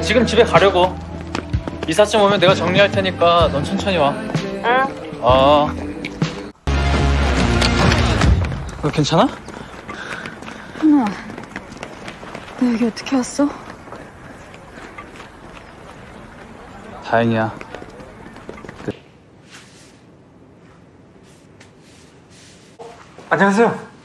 지금 집에 가려고. 이삿짐 오면 내가 정리할 테니까 넌 천천히 와. 응. 어. 너 괜찮아? 하나, 너 여기 어떻게 왔어? 다행이야. 안녕하세요.